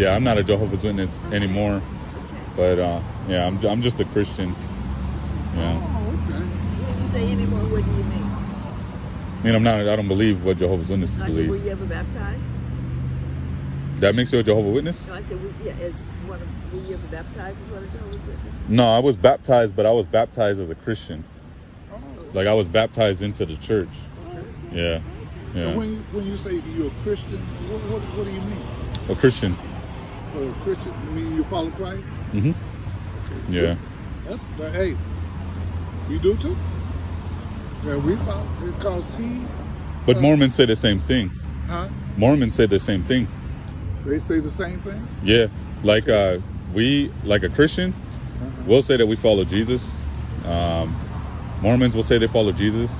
yeah, I'm not a Jehovah's Witness anymore, but uh, yeah, I'm I'm just a Christian. Yeah, Oh, okay. When you say anymore, what do you mean? I mean, I'm not. I don't believe what Jehovah's Witnesses I said, were you ever baptized? That makes you a Jehovah's Witness? No, I said, were, yeah, as one of, were you ever baptized as one of Jehovah's Witnesses? No, I was baptized, but I was baptized as a Christian. Oh, Like I was baptized into the church. Okay. Yeah, And yeah, when you, when you say you're a Christian, what, what, what do you mean? a Christian. A Christian, you mean you follow Christ? Mm-hmm. Okay. Yeah. That's, but hey, you do too? Yeah, we follow because he, But Uh, Mormons say the same thing. huh? Mormons say the same thing. They say the same thing? Yeah, like uh, we, like a Christian, Uh-huh. will say that we follow Jesus. Um, Mormons will say they follow Jesus,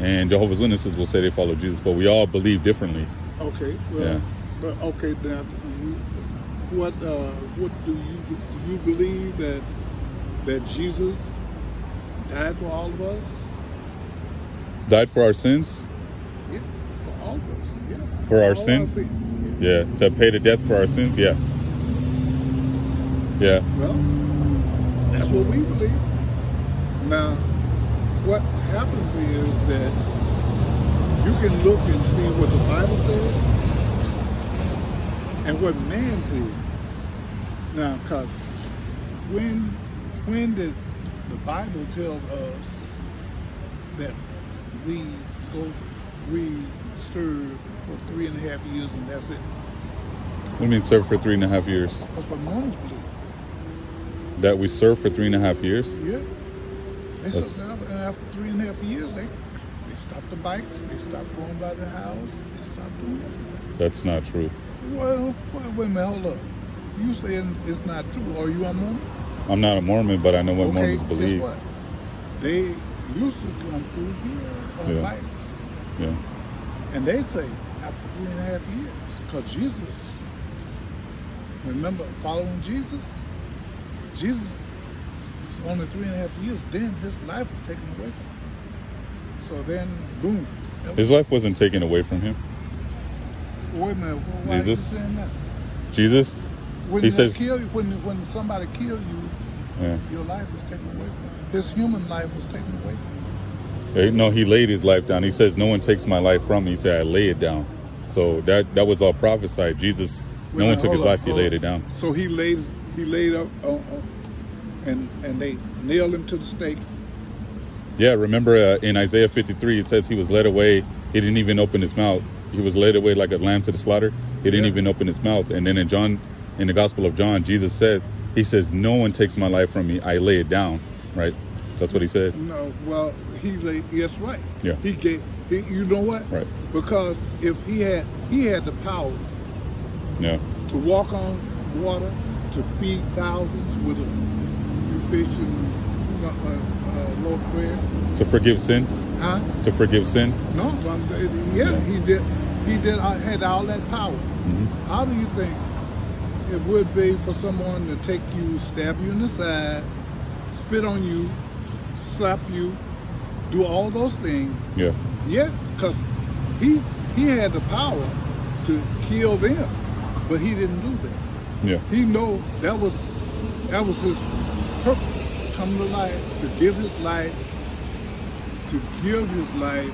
and Jehovah's Witnesses will say they follow Jesus. But we all believe differently. Okay, well, Yeah. but okay, now, what, uh, what do you, do you believe that, that Jesus died for all of us? Died for our sins. Yeah, for all of us, yeah. For our All sins? sins, Yeah, to pay the death for our sins. Yeah. Yeah. Well, that's what we believe. Now, what happens is that you can look and see what the Bible says and what man says. Now, because when when did the Bible tells us that we go we serve for three and a half years and that's it? We mean serve for three and a half years. That's what Mormons believe. That we serve for three and a half years. Yeah. They That's- and after three and a half years, they they stopped the bikes, they stopped going by the house, they stopped doing everything. That's not true. Well, wait, wait a minute, hold up. You saying it's not true? Are you a Mormon? I'm not a Mormon, but I know what okay, Mormons guess believe. what? They used to come through here on Yeah. bikes, Yeah. and they say after three and a half years, because Jesus, remember following Jesus, Jesus was only three and a half years. Then his life was taken away from him. So then, boom. His life wasn't taken away from him. Wait a minute. Why Jesus? are you saying that? Jesus. When He says- kill you, when when somebody kill you, Yeah. your life was taken away from you. His human life was taken away from you. Eh, No, he laid his life down. He says, "No one takes my life from me." He said, "I lay it down." So that that was all prophesied. Jesus, no Wait one took his up, life. He laid it down. So he laid he laid up uh, uh, and and they nailed him to the stake. Yeah, remember uh, in Isaiah 53, it says he was led away. He didn't even open his mouth. He was led away like a lamb to the slaughter. He didn't Yeah. even open his mouth. And then in John, in the Gospel of John, Jesus says, He says, "No one takes my life from me. I lay it down." Right? That's what he said. No, well he laid. Yes, right. Yeah. He gave. He, you know what? Right. Because if he had he had the power Yeah. to walk on water, to feed thousands with a fish and uh, uh, loaf of bread. To forgive sin. Huh? To forgive sin. No, um, yeah, he did. He did. uh, Had all that power. hmm How do you think it would be for someone to take you, stab you in the side, spit on you, slap you, do all those things? Yeah. Yeah, because he he had the power to kill them, but he didn't do that. Yeah. He know that was that was his purpose to come to life, to give his life, to give his life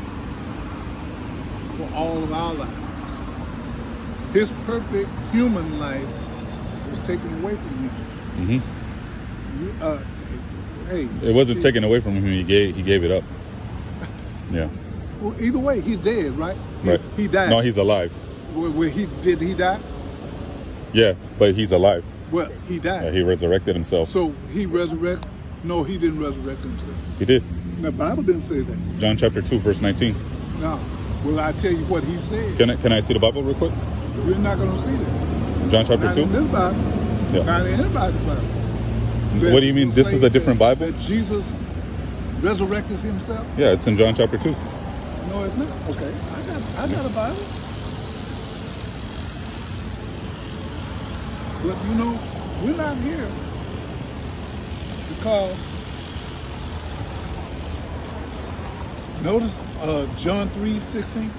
for all of our lives. His perfect human life was taken away from him. hmm You, uh, hey, It wasn't taken away from him. He gave. He gave it up. Yeah. Well, either way, he's dead, right? He, Right. he died. No, he's alive. Where, where he did he die? Yeah, but he's alive. Well, he died. Yeah, he resurrected himself. so he resurrected. No, he didn't resurrect himself. He did. The Bible didn't say that. John chapter two, verse nineteen. No. Well, I tell you what he said. Can I can I see the Bible real quick? We're not going to see that. John chapter two. this Bible. Yeah. Not in anybody's Bible. What do you mean? This is a different that- Bible? That Jesus resurrected himself? Yeah, it's in John chapter two. No, it's not. Okay, I got, I got a Bible. But you know, we're not here because notice uh, John three sixteen.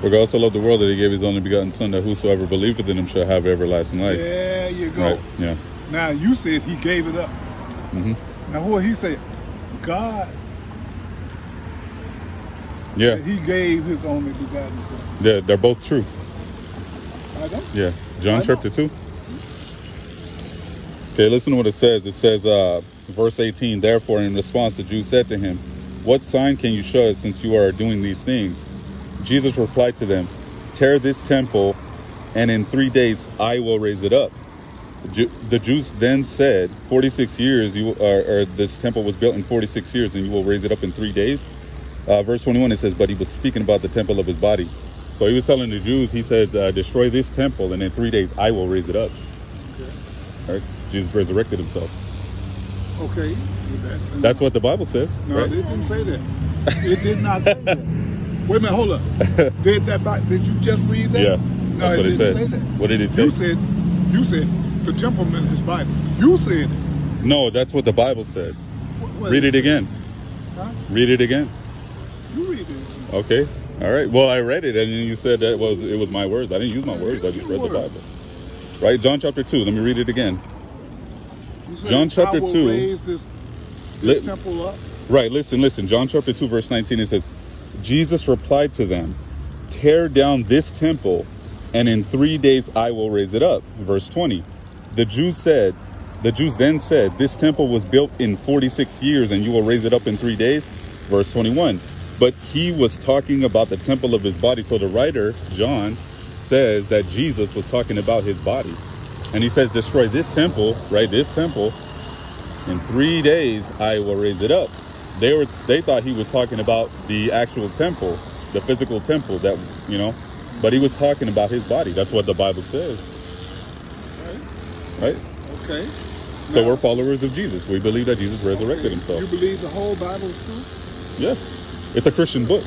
For God so loved the world that he gave his only begotten Son, that whosoever believeth in him shall have everlasting life. There you go. Right? Yeah. Now you said he gave it up. Mm -hmm. Now what he said? God, Yeah. he gave his only begotten son. Yeah. They're both true. I know. Yeah. John chapter 2. Okay, listen to what it says. It says, uh, verse 18, Therefore, in response, the Jews said to him, What sign can you show us since you are doing these things? Jesus replied to them, Tear this temple, and in three days I will raise it up. The, Jews then said, 46 years, you or, or this temple was built in 46 years, and you will raise it up in three days. Uh, verse 21, it says, But he was speaking about the temple of his body. So he was telling the Jews, he said, uh, Destroy this temple, and in three days I will raise it up. Okay. Right? Jesus resurrected himself. Okay. That's what the Bible says, No, right? it didn't say that. It did not say that. Wait a minute, hold up. Did that? Bi- Did you just read that? Yeah, No, that's what it didn't said. say that. What did it say? You said, you said the temple in his Bible. You said it. No, that's what the Bible said. What- Read it again. Huh? Read it again. You read it. Okay. All right. Well, I read it, and you said that was it was my words. I didn't use my words. I just read the Bible. Right. John chapter two. Let me read it again. John chapter 2. This, this Let- temple up. Right. Listen. Listen. John chapter two, verse nineteen. It says, Jesus replied to them, "Tear down this temple, and in three days I will raise it up." Verse twenty. The Jews said, the Jews then said, "This temple was built in forty-six years, and you will raise it up in three days." Verse twenty-one. But he was talking about the temple of his body. So the writer John says that Jesus was talking about his body, and he says, "Destroy this temple, right? This temple." in three days I will raise it up. They were they thought he was talking about the actual temple, the physical temple that you know, but he was talking about his body. That's what the Bible says, Right? right? Okay. So Now, we're followers of Jesus. We believe that Jesus resurrected okay, himself. You believe the whole Bible true? Yeah, it's a Christian book.